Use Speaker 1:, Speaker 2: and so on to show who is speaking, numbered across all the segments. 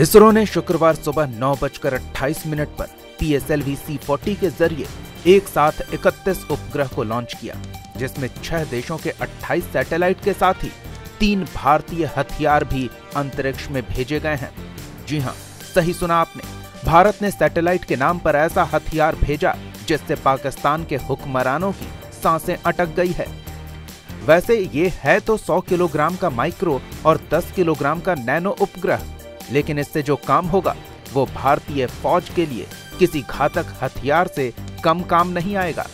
Speaker 1: इसरो ने शुक्रवार सुबह नौ बजकर अट्ठाईस मिनट पर पीएसएलवी सी फोर्टी के ज़रिए एक साथ 31 उपग्रह को लॉन्च किया, जिसमें छह देशों के 28 सैटेलाइट के साथ ही तीन भारतीय हथियार भी अंतरिक्ष में भेजे गए हैं। जी हाँ, सही सुना आपने। भारत ने सैटेलाइट के नाम पर ऐसा हथियार भेजा, जिससे पाकिस्तान के हुक्मरानों की साँसें अटक गई है। वैसे ये है तो 100 किलोग्राम का माइक्रो और 10 किलोग्राम का नैनो उपग्रह। लेकिन इससे जो काम होगा, वो भारतीय फौज के लिए किसी घातक हथियार से कम काम नहीं आएगा।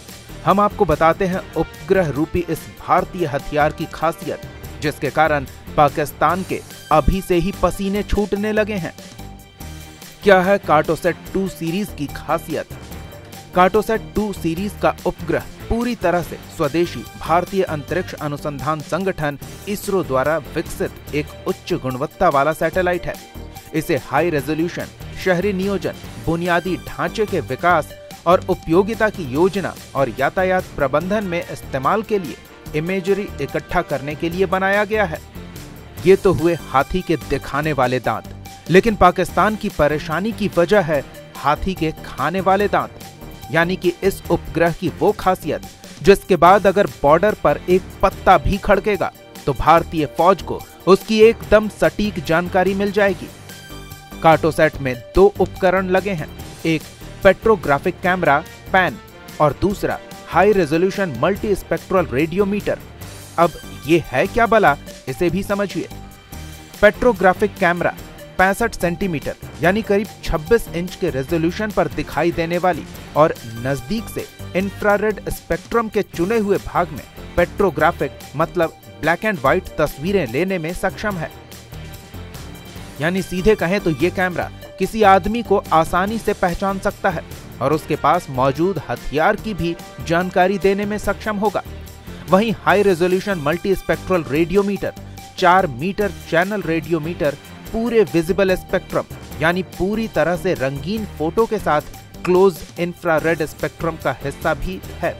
Speaker 1: हम आपको बताते हैं उपग्रह रूपी इस भारतीय हथियार की खासियत, जिसके कारण पाकिस्तान के अभी से ही पसीने छूटने लगे हैं। क्या है कार्टोसेट 2 सीरीज़ की खासियत? कार्टोसेट 2 सीरीज़ का उपग्रह पूरी तरह से स्वदेशी भारतीय अंतरिक्ष अनुसंधान संगठन इसरो द्वारा विकसित एक उच्च गुणवत्ता वाला सैटेलाइट है। इसे हाई रेजोल्यूशन शहरी नियोजन, बुनियादी ढांचे के विकास और उपयोगिता की योजना और यातायात प्रबंधन में इस्तेमाल के लिए इमेजरी इकट्ठा करने के लिए बनाया गया है। ये तो हुए हाथी के दिखाने वाले दांत, लेकिन पाकिस्तान की परेशानी की वजह है हाथी के खाने वाले दांत। यानी कि इस उपग्रह की वो खासियत, जिसके बाद अगर बॉर्डर पर एक पत्ता भी खड़केगा तो भारतीय फौज को उसकी एकदम सटीक जानकारी मिल जाएगी। कार्टोसेट में दो उपकरण लगे हैं। एक पेट्रोग्राफिक कैमरा, पैन, और दूसरा high resolution multi spectral radiometer अब ये है क्या बला, इसे भी समझिए। पेट्रोग्राफिक कैमरा, पैंसठ सेंटीमीटर, यानी करीब 26 इंच के रेजोल्यूशन पर दिखाई देने वाली और नज़दीक से इंफ्रारेड स्पेक्ट्रम के चुने हुए भाग में पेट्रोग्राफिक मतलब ब्लैक एंड व्हाइट तस्वीरें लेने में सक्षम है। यानी सीधे कहें तो ये कैमरा किसी आदमी को आसानी से पहचान सकता है और उसके पास मौजूद हथियार की भी जानकारी देने में सक्षम होगा। वहीं high resolution multi spectral radiometer चार मीटर चैनल रेडियोमीटर पूरे विजिबल स्पेक्ट्रम यानी पूरी तरह से रंगीन फ़ोटो के साथ क्लोज इंफ्रारेड स्पेक्ट्रम का हिस्सा भी है,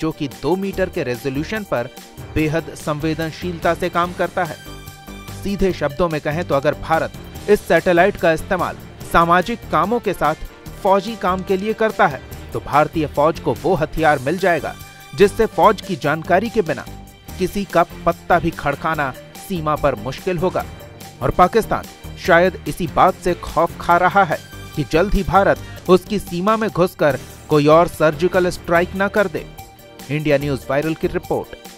Speaker 1: जो कि दो मीटर के रेजोल्यूशन पर बेहद संवेदनशीलता से काम करता है। सीधे शब्दों में कहें तो अगर भारत इस सैटेलाइट का इस्तेमाल सामाजिक कामों के साथ फौजी काम के लिए करता है तो भारतीय फौज को वो हथियार मिल जाएगा, जिससे फौज की जानकारी के बिना किसी का पत्ता भी खड़काना सीमा पर मुश्किल होगा। और पाकिस्तान शायद इसी बात से खौफ खा रहा है कि जल्द ही भारत उसकी सीमा में घुसकर कोई और सर्जिकल स्ट्राइक न कर दे। इंडिया न्यूज़ वायरल की रिपोर्ट।